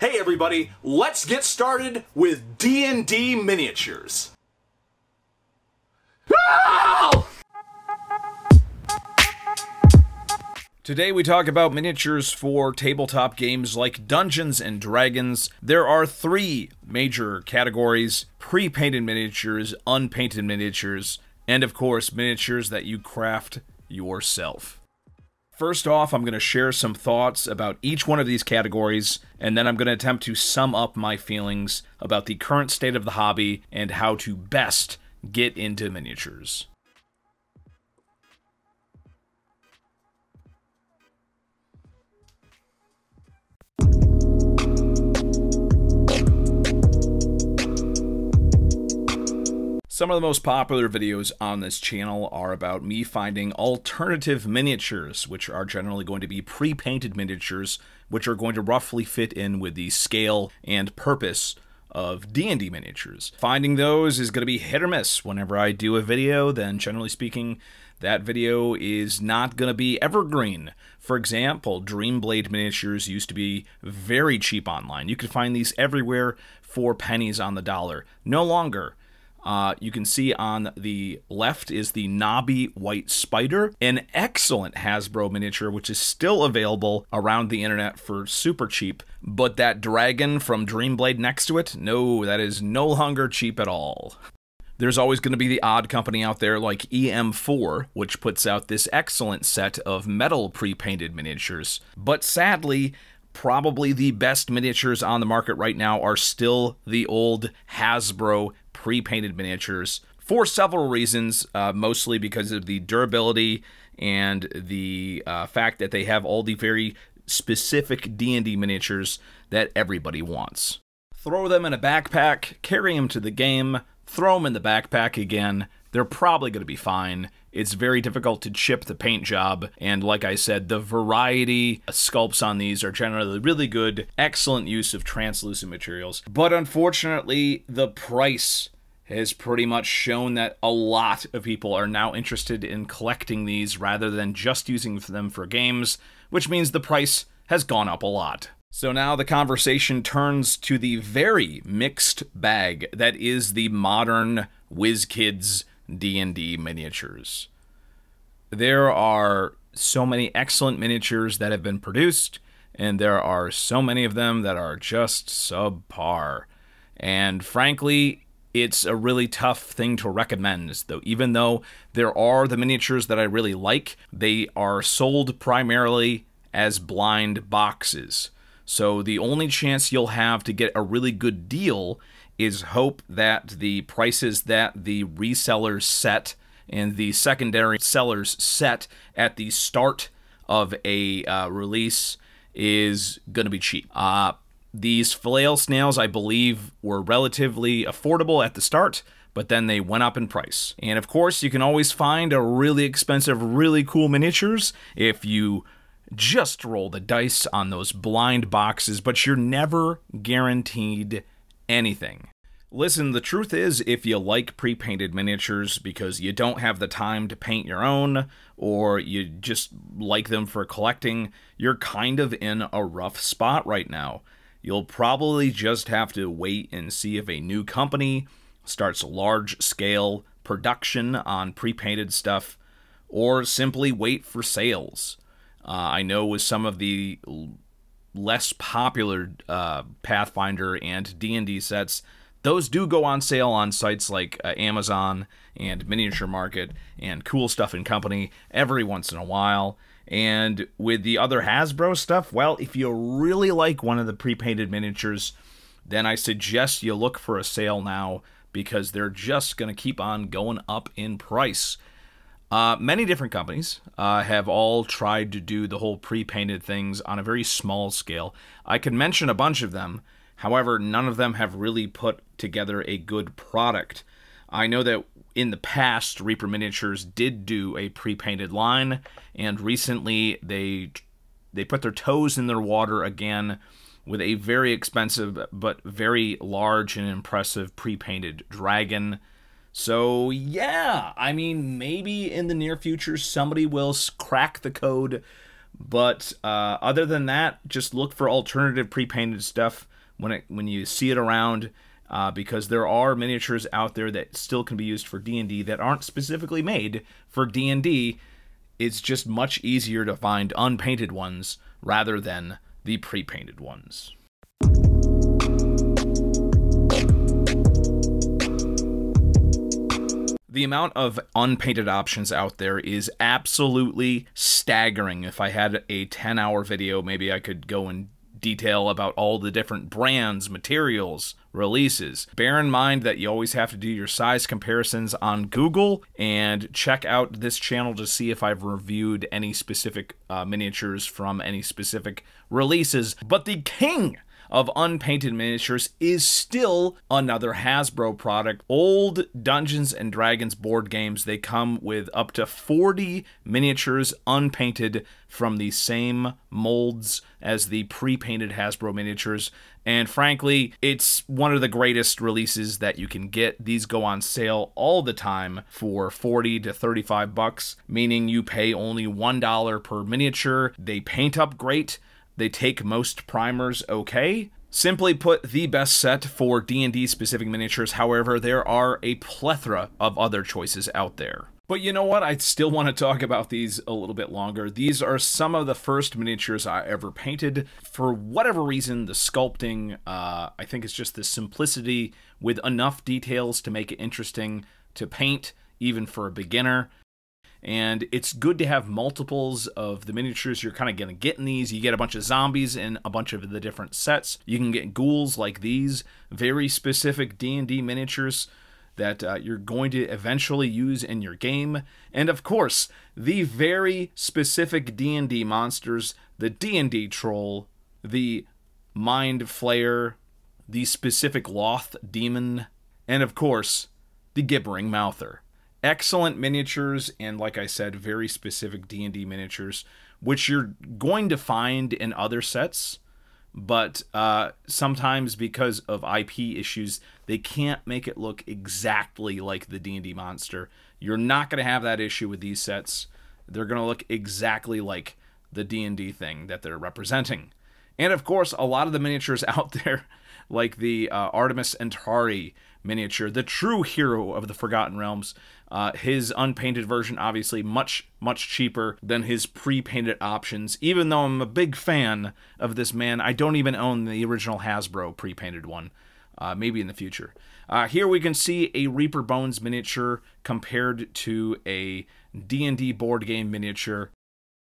Hey everybody, let's get started with D&D miniatures. Ah! Today we talk about miniatures for tabletop games like Dungeons and Dragons. There are three major categories: pre-painted miniatures, unpainted miniatures, and of course miniatures that you craft yourself. First off, I'm going to share some thoughts about each one of these categories, and then I'm going to attempt to sum up my feelings about the current state of the hobby and how to best get into miniatures. Some of the most popular videos on this channel are about me finding alternative miniatures, which are generally going to be pre-painted miniatures, which are going to roughly fit in with the scale and purpose of D&D miniatures. Finding those is going to be hit or miss. Whenever I do a video, then generally speaking, that video is not going to be evergreen. For example, Dreamblade miniatures used to be very cheap online. You could find these everywhere for pennies on the dollar. No longer. Uh, you can see on the left is the Knobby White Spider, an excellent Hasbro miniature, which is still available around the internet for super cheap. But that dragon from Dreamblade next to it, no, that is no longer cheap at all. There's always going to be the odd company out there like EM4, which puts out this excellent set of metal pre painted miniatures. But sadly, probably the best miniatures on the market right now are still the old Hasbro pre-painted miniatures for several reasons, uh, mostly because of the durability and the uh, fact that they have all the very specific D&D miniatures that everybody wants. Throw them in a backpack, carry them to the game, throw them in the backpack again. They're probably going to be fine. It's very difficult to chip the paint job, and like I said, the variety sculpts on these are generally really good, excellent use of translucent materials. But unfortunately, the price has pretty much shown that a lot of people are now interested in collecting these rather than just using them for games, which means the price has gone up a lot. So now the conversation turns to the very mixed bag that is the modern WizKids D&D miniatures. There are so many excellent miniatures that have been produced, and there are so many of them that are just subpar. And frankly, it's a really tough thing to recommend, though. Even though there are the miniatures that I really like, they are sold primarily as blind boxes. So the only chance you'll have to get a really good deal is hope that the prices that the resellers set and the secondary sellers set at the start of a uh, release is going to be cheap. Uh, these flail snails, I believe, were relatively affordable at the start, but then they went up in price. And of course, you can always find a really expensive, really cool miniatures if you just roll the dice on those blind boxes, but you're never guaranteed anything. Listen, the truth is, if you like pre painted miniatures because you don't have the time to paint your own, or you just like them for collecting, you're kind of in a rough spot right now. You'll probably just have to wait and see if a new company starts large scale production on pre painted stuff, or simply wait for sales. Uh, I know with some of the less popular uh, Pathfinder and D&D sets, those do go on sale on sites like uh, Amazon and Miniature Market and Cool Stuff and Company every once in a while. And with the other Hasbro stuff, well, if you really like one of the pre-painted miniatures, then I suggest you look for a sale now because they're just going to keep on going up in price. Uh, many different companies uh, have all tried to do the whole pre-painted things on a very small scale. I could mention a bunch of them, However, none of them have really put together a good product. I know that in the past, Reaper Miniatures did do a pre-painted line, and recently they they put their toes in their water again with a very expensive but very large and impressive pre-painted dragon. So yeah, I mean maybe in the near future somebody will crack the code But uh, other than that, just look for alternative pre-painted stuff when it when you see it around, uh, because there are miniatures out there that still can be used for D and D that aren't specifically made for D and D. It's just much easier to find unpainted ones rather than the pre-painted ones. The amount of unpainted options out there is absolutely staggering. If I had a 10 hour video, maybe I could go in detail about all the different brands, materials, releases. Bear in mind that you always have to do your size comparisons on Google and check out this channel to see if I've reviewed any specific uh, miniatures from any specific releases. But the king of unpainted miniatures is still another Hasbro product. Old Dungeons and Dragons board games, they come with up to 40 miniatures unpainted from the same molds as the pre-painted Hasbro miniatures. And frankly, it's one of the greatest releases that you can get. These go on sale all the time for 40 to 35 bucks, meaning you pay only $1 per miniature. They paint up great. They take most primers okay. Simply put, the best set for D&D specific miniatures. However, there are a plethora of other choices out there. But you know what? I still want to talk about these a little bit longer. These are some of the first miniatures I ever painted. For whatever reason, the sculpting, uh, I think it's just the simplicity with enough details to make it interesting to paint, even for a beginner and it's good to have multiples of the miniatures you're kind of going to get in these. You get a bunch of zombies in a bunch of the different sets. You can get ghouls like these, very specific D&D miniatures that uh, you're going to eventually use in your game. And of course, the very specific D&D monsters, the D&D troll, the mind flayer, the specific loth demon, and of course, the gibbering mouther excellent miniatures and like I said very specific D&D miniatures which you're going to find in other sets but uh, sometimes because of IP issues they can't make it look exactly like the D&D monster. You're not going to have that issue with these sets. They're going to look exactly like the D&D thing that they're representing. And of course, a lot of the miniatures out there like the uh, Artemis Entreri miniature, the true hero of the Forgotten Realms. Uh, his unpainted version, obviously, much, much cheaper than his pre painted options. Even though I'm a big fan of this man, I don't even own the original Hasbro pre painted one. Uh, maybe in the future. Uh, here we can see a Reaper Bones miniature compared to a D&D board game miniature.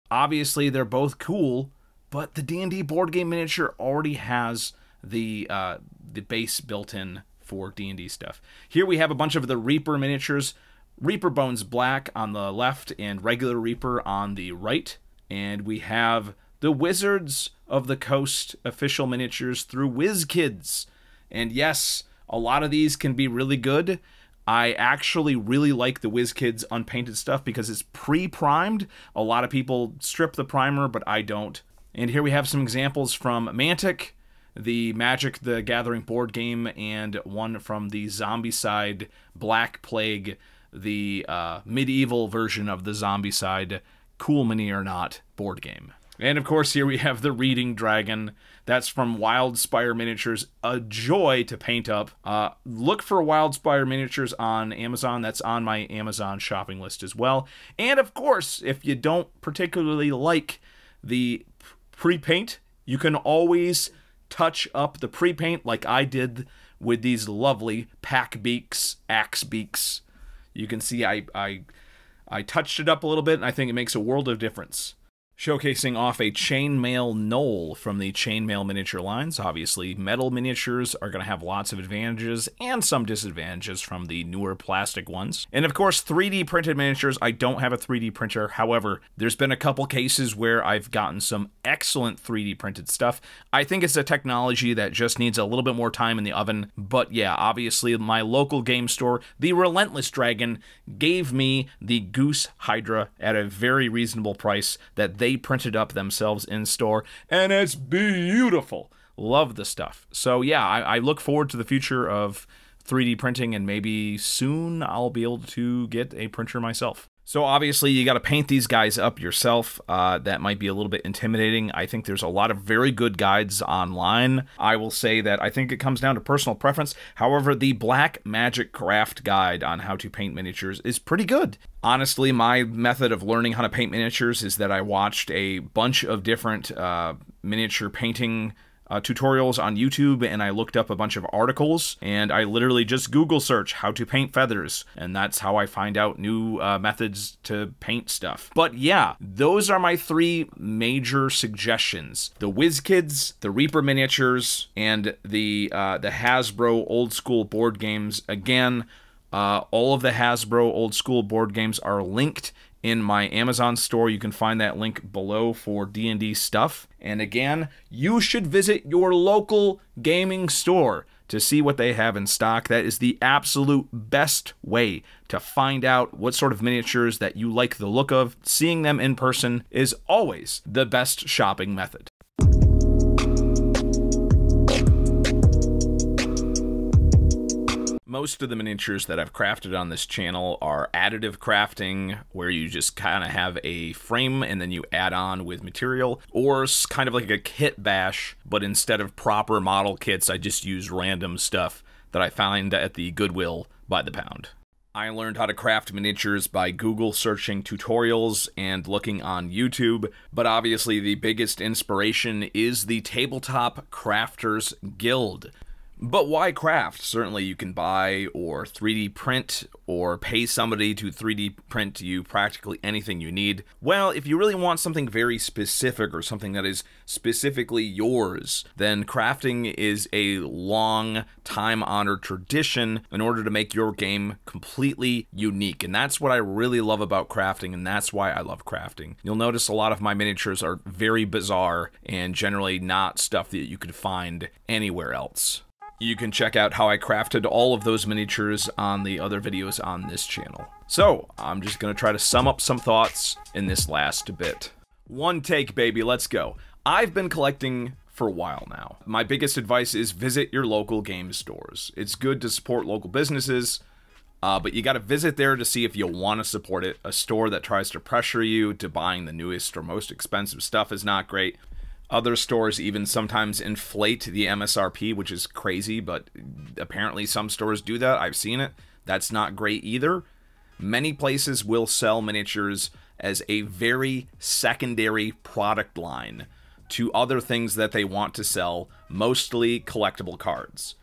Obviously, they're both cool, but the D&D board game miniature already has the uh, the base built in for D&D stuff. Here we have a bunch of the Reaper miniatures. Reaper Bones Black on the left and regular Reaper on the right. And we have the Wizards of the Coast official miniatures through WizKids. And yes, a lot of these can be really good. I actually really like the WizKids unpainted stuff because it's pre-primed. A lot of people strip the primer, but I don't. And here we have some examples from Mantic, the Magic the Gathering board game and one from the Zombicide Black Plague, the uh, medieval version of the Zombicide Cool Mini or Not board game. And of course, here we have the Reading Dragon. That's from Wildspire Miniatures. A joy to paint up. Uh, look for Wildspire Miniatures on Amazon. That's on my Amazon shopping list as well. And of course, if you don't particularly like the pre paint, you can always touch up the pre-paint like I did with these lovely pack beaks, axe beaks. You can see I, I, I touched it up a little bit, and I think it makes a world of difference showcasing off a chainmail gnoll from the chainmail miniature lines. Obviously, metal miniatures are going to have lots of advantages and some disadvantages from the newer plastic ones. And of course, 3D printed miniatures. I don't have a 3D printer. However, there's been a couple cases where I've gotten some excellent 3D printed stuff. I think it's a technology that just needs a little bit more time in the oven. But yeah, obviously, my local game store, the Relentless Dragon, gave me the Goose Hydra at a very reasonable price that they they printed up themselves in store, and it's beautiful. Love the stuff. So yeah, I, I look forward to the future of 3D printing, and maybe soon I'll be able to get a printer myself. So obviously, you got to paint these guys up yourself. Uh, that might be a little bit intimidating. I think there's a lot of very good guides online. I will say that I think it comes down to personal preference. However, the Black Magic Craft guide on how to paint miniatures is pretty good. Honestly, my method of learning how to paint miniatures is that I watched a bunch of different uh, miniature painting uh, tutorials on YouTube and I looked up a bunch of articles and I literally just Google search how to paint feathers and that's how I find out new uh, methods to paint stuff. But yeah, those are my three major suggestions: the WizKids, the Reaper miniatures, and the uh, the Hasbro old school board games. Again. Uh, all of the Hasbro old school board games are linked in my Amazon store. You can find that link below for D&D stuff. And again, you should visit your local gaming store to see what they have in stock. That is the absolute best way to find out what sort of miniatures that you like the look of. Seeing them in person is always the best shopping method. Most of the miniatures that I've crafted on this channel are additive crafting, where you just kind of have a frame and then you add on with material, or kind of like a kit bash, but instead of proper model kits, I just use random stuff that I find at the Goodwill by the pound. I learned how to craft miniatures by Google searching tutorials and looking on YouTube, but obviously the biggest inspiration is the Tabletop Crafters Guild. But why craft? Certainly you can buy or 3D print or pay somebody to 3D print you practically anything you need. Well, if you really want something very specific or something that is specifically yours, then crafting is a long, time honored tradition in order to make your game completely unique. And that's what I really love about crafting, and that's why I love crafting. You'll notice a lot of my miniatures are very bizarre and generally not stuff that you could find anywhere else. You can check out how I crafted all of those miniatures on the other videos on this channel. So, I'm just going to try to sum up some thoughts in this last bit. One take, baby, let's go. I've been collecting for a while now. My biggest advice is visit your local game stores. It's good to support local businesses, uh, but you got to visit there to see if you want to support it. A store that tries to pressure you to buying the newest or most expensive stuff is not great. Other stores even sometimes inflate the MSRP, which is crazy, but apparently some stores do that. I've seen it. That's not great either. Many places will sell miniatures as a very secondary product line to other things that they want to sell, mostly collectible cards.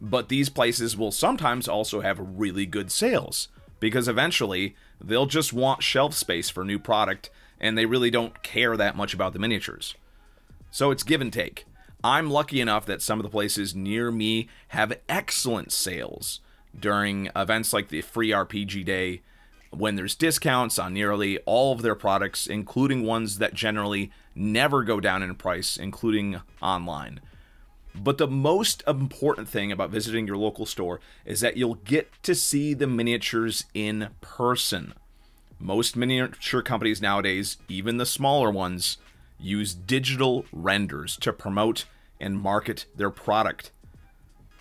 But these places will sometimes also have really good sales because eventually they'll just want shelf space for new product and they really don't care that much about the miniatures. So it's give and take. I'm lucky enough that some of the places near me have excellent sales during events like the Free RPG Day when there's discounts on nearly all of their products, including ones that generally never go down in price, including online. But the most important thing about visiting your local store is that you'll get to see the miniatures in person. Most miniature companies nowadays, even the smaller ones, use digital renders to promote and market their product.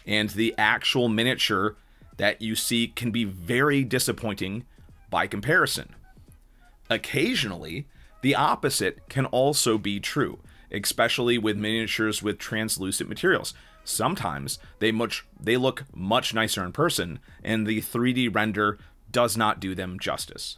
And the actual miniature that you see can be very disappointing by comparison. Occasionally, the opposite can also be true, especially with miniatures with translucent materials. Sometimes they much they look much nicer in person and the 3D render does not do them justice.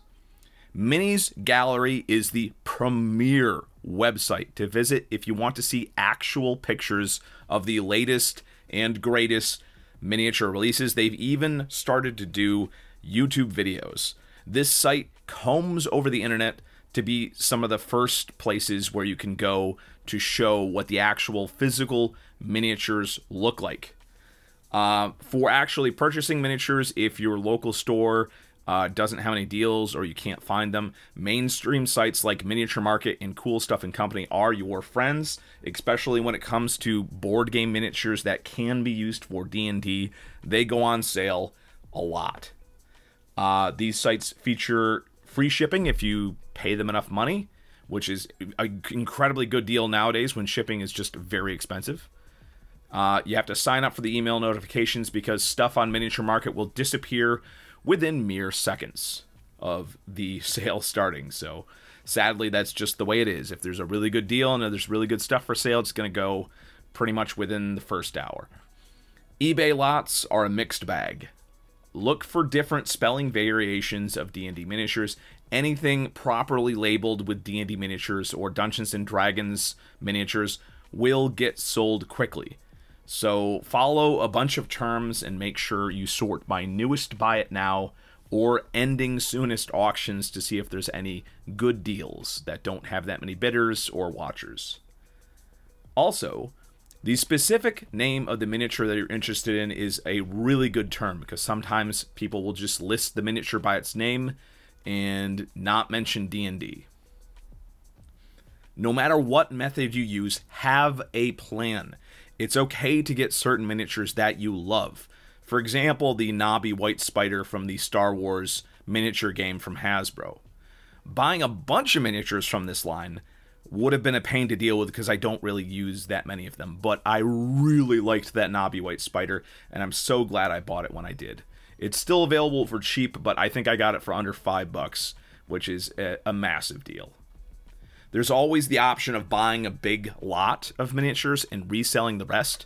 Minis Gallery is the premier website to visit if you want to see actual pictures of the latest and greatest miniature releases. They've even started to do YouTube videos. This site combs over the internet to be some of the first places where you can go to show what the actual physical miniatures look like. Uh, for actually purchasing miniatures, if your local store uh, doesn't have any deals or you can't find them. Mainstream sites like Miniature Market and Cool Stuff and Company are your friends, especially when it comes to board game miniatures that can be used for D&D. They go on sale a lot. Uh, these sites feature free shipping if you pay them enough money, which is an incredibly good deal nowadays when shipping is just very expensive. Uh, you have to sign up for the email notifications because stuff on Miniature Market will disappear within mere seconds. of the sale starting. So sadly, that's just the way it is. If there's a really good deal and there's really good stuff for sale, it's going to go pretty much within the first hour. eBay lots are a mixed bag. Look for different spelling variations of D&D miniatures. Anything properly labeled with D&D miniatures or Dungeons and Dragons miniatures will get sold quickly. So follow a bunch of terms and make sure you sort by newest buy it now or ending soonest auctions to see if there's any good deals that don't have that many bidders or watchers. Also, the specific name of the miniature that you're interested in is a really good term because sometimes people will just list the miniature by its name and not mention D&D. No matter what method you use, have a plan. It's okay to get certain miniatures that you love. For example, the knobby white spider from the Star Wars miniature game from Hasbro. Buying a bunch of miniatures from this line would have been a pain to deal with because I don't really use that many of them, but I really liked that knobby white spider, and I'm so glad I bought it when I did. It's still available for cheap, but I think I got it for under five bucks, which is a, a massive deal. There's always the option of buying a big lot of miniatures and reselling the rest,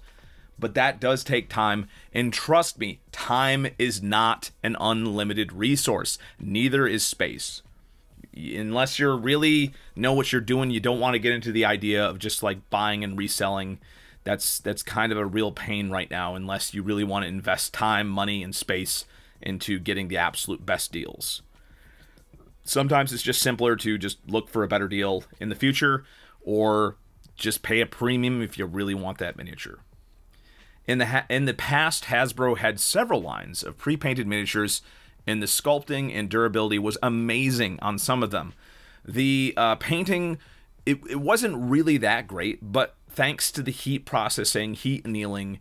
but that does take time. And trust me, time is not an unlimited resource, neither is space. Unless you really know what you're doing, you don't want to get into the idea of just like buying and reselling. That's that's kind of a real pain right now unless you really want to invest time, money and space into getting the absolute best deals. Sometimes it's just simpler to just look for a better deal in the future or just pay a premium if you really want that miniature. In the in the past, Hasbro had several lines of pre-painted miniatures, and the sculpting and durability was amazing on some of them. The uh, painting, it, it wasn't really that great, but thanks to the heat processing, heat annealing,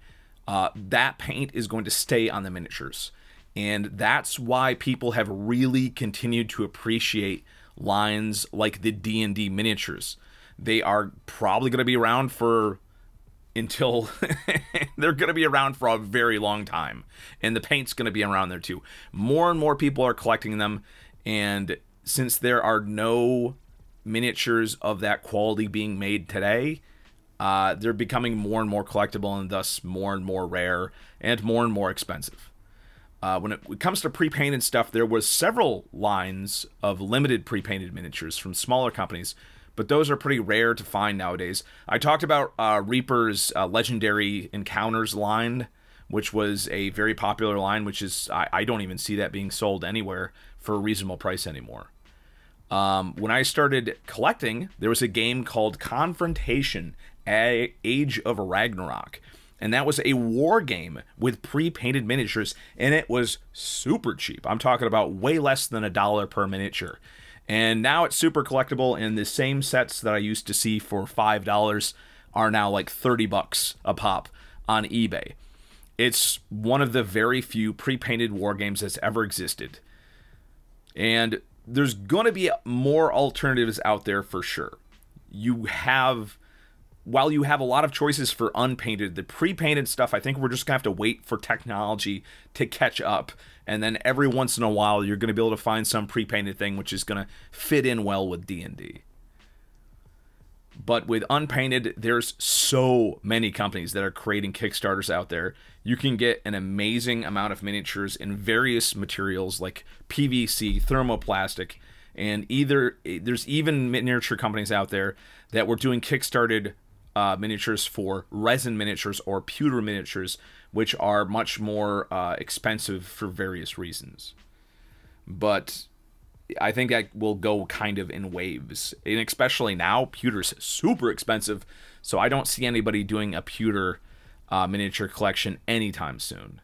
uh, that paint is going to stay on the miniatures and that's why people have really continued to appreciate lines like the D&D miniatures. They are probably going to be around for until they're going to be around for a very long time and the paint's going to be around there too. More and more people are collecting them and since there are no miniatures of that quality being made today, uh, they're becoming more and more collectible and thus more and more rare and more and more expensive. Uh, when it, comes to pre-painted stuff, there was several lines of limited pre-painted miniatures from smaller companies, but those are pretty rare to find nowadays. I talked about uh, Reaper's uh, Legendary Encounters line, which was a very popular line, which is I, I don't even see that being sold anywhere for a reasonable price anymore. Um, when I started collecting, there was a game called Confrontation: Age of Ragnarok and that was a war game with pre-painted miniatures and it was super cheap. I'm talking about way less than a dollar per miniature. And now it's super collectible and the same sets that i used to see for five dollars are now like 30 bucks a pop on ebay. It's one of the very few pre-painted war games that's ever existed. And there's going to be more alternatives out there for sure. You have while you have a lot of choices for unpainted, the pre-painted stuff, I think we're just gonna have to wait for technology to catch up. And then every once in a while, you're gonna be able to find some pre-painted thing which is gonna fit in well with D&D. But with unpainted, there's so many companies that are creating Kickstarters out there. You can get an amazing amount of miniatures in various materials like PVC, thermoplastic, and either eh, there's even miniature companies out there that were doing kickstarted uh, miniatures for resin miniatures or pewter miniatures, which are much more uh, expensive for various reasons. But I think that will go kind of in waves. And especially now, pewter's super expensive, so I don't see anybody doing a pewter uh, miniature collection anytime soon.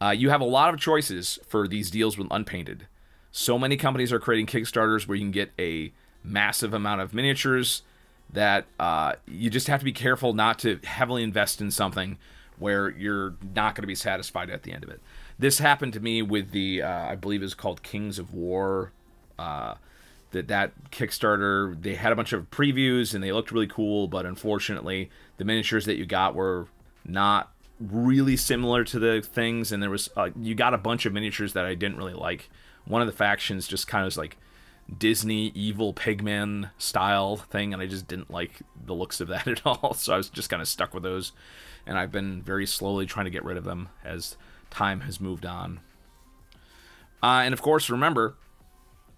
Uh, you have a lot of choices for these deals with unpainted. So many companies are creating Kickstarters where you can get a massive amount of miniatures that uh, you just have to be careful not to heavily invest in something where you're not going to be satisfied at the end of it. This happened to me with the, uh, I believe it's called Kings of War. Uh, that that Kickstarter, they had a bunch of previews and they looked really cool, but unfortunately, the miniatures that you got were not really similar to the things, and there was uh, you got a bunch of miniatures that I didn't really like one of the factions just kind of was like Disney evil pigman style thing, and I just didn't like the looks of that at all. So I was just kind of stuck with those, and I've been very slowly trying to get rid of them as time has moved on. Uh, and of course, remember,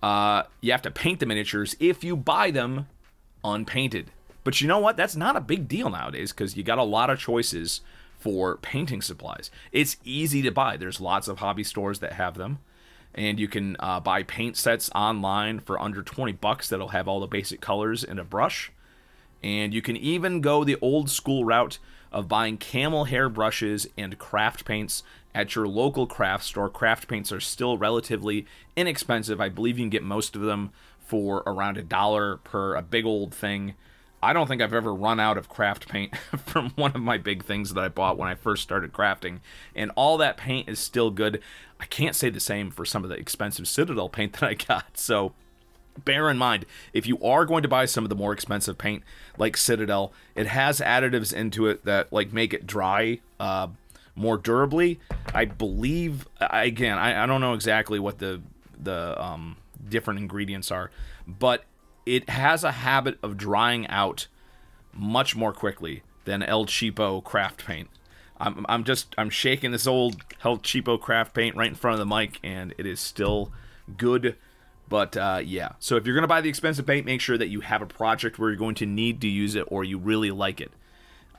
uh, you have to paint the miniatures if you buy them unpainted. But you know what? That's not a big deal nowadays because you got a lot of choices for painting supplies. It's easy to buy. There's lots of hobby stores that have them and you can uh, buy paint sets online for under 20 bucks that'll have all the basic colors and a brush. And you can even go the old school route of buying camel hair brushes and craft paints at your local craft store. Craft paints are still relatively inexpensive. I believe you can get most of them for around a dollar per a big old thing I don't think I've ever run out of craft paint from one of my big things that I bought when I first started crafting. And all that paint is still good. I can't say the same for some of the expensive Citadel paint that I got. So bear in mind, if you are going to buy some of the more expensive paint like Citadel, it has additives into it that like make it dry uh, more durably. I believe, again, I, I don't know exactly what the the um, different ingredients are, but it has a habit of drying out much more quickly than El Cheapo craft paint. I'm, I'm just I'm shaking this old El Cheapo craft paint right in front of the mic, and it is still good. But uh, yeah, so if you're gonna buy the expensive paint, make sure that you have a project where you're going to need to use it or you really like it.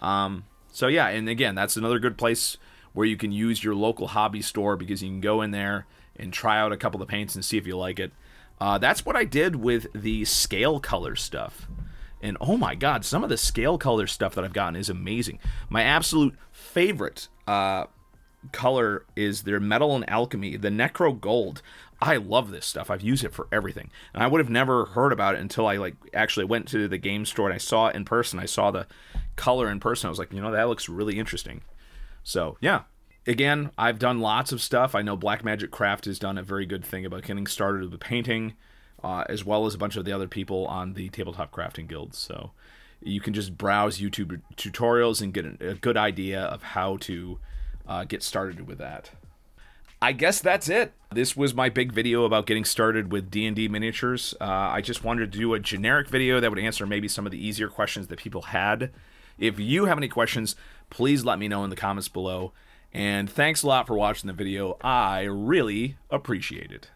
Um, so yeah, and again, that's another good place where you can use your local hobby store because you can go in there and try out a couple of paints and see if you like it. Uh, that's what I did with the scale color stuff. And oh my god, some of the scale color stuff that I've gotten is amazing. My absolute favorite uh, color is their Metal and Alchemy, the Necro Gold. I love this stuff. I've used it for everything. And I would have never heard about it until I like actually went to the game store and I saw it in person. I saw the color in person. I was like, you know, that looks really interesting. So, yeah, again, I've done lots of stuff. I know Black Magic Craft has done a very good thing about getting started with painting, uh, as well as a bunch of the other people on the Tabletop Crafting Guild. So you can just browse YouTube tutorials and get a good idea of how to uh, get started with that. I guess that's it. This was my big video about getting started with D&D miniatures. Uh, I just wanted to do a generic video that would answer maybe some of the easier questions that people had. If you have any questions, please let me know in the comments below. And thanks a lot for watching the video. I really appreciate it.